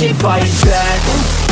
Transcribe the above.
Fucking fight back?